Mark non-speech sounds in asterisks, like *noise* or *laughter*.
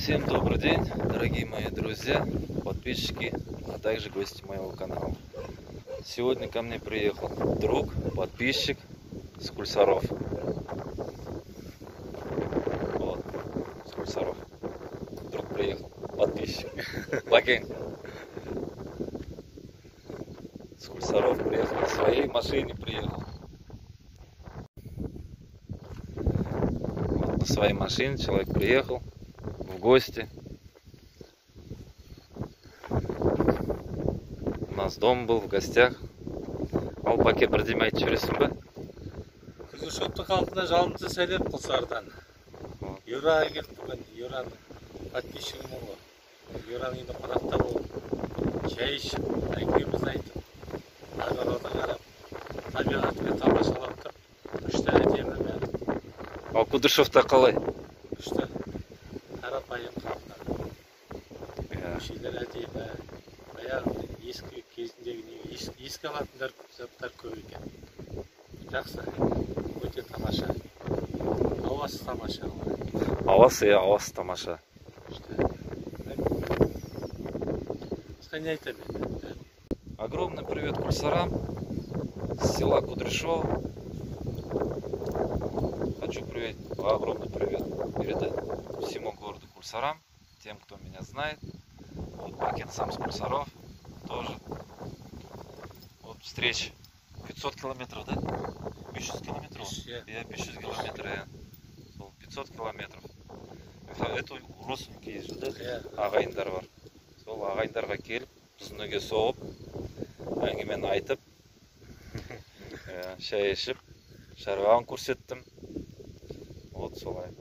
Всем добрый день, дорогие мои друзья, подписчики, а также гости моего канала. Сегодня ко мне приехал друг, подписчик с Кульсаров. Вот, с Кульсаров. Друг приехал, подписчик. Лакен. С Кульсаров приехал, на своей машине приехал. Вот, на своей машине человек приехал в гости. У нас дом был в гостях. Ал паке бірдеме айтып жібересің ба күзішоттың халқына жалынды сәлем құлсардан юраға келіп бүгін юраның подписчигімін ғой юраның үйінде қонақта болып шай ішіп әңгімемізді айтып огородына қарап табиғатпен тамашалап тұрып күшті әдемі бәрі ал кудышевта қалай күшті қарапайым халықтар иә көшелер әдемі баяғы ескі кезіндегі не ес- еске алатындар заттар көп екен жақсы өте тамаша ауасы тамаша ауасы иә ауасы тамаша күшті басқа не айтамын енді огромный привет кульсарам с села кудряшова хочу привет огромный привет передать всему городу кульсарам тем кто меня знает вот Бакен сам с кульсаров тоже вот встреча 500 километров да 500 километров Иә. иә 500 километр иә сол 500 километров это родственники есть же да иә ағайындар бар сол ағайындарға келіп түзінуге соғып әңгімені айтып иә, *laughs* шай ішіп шаруаны көрсеттім вот солай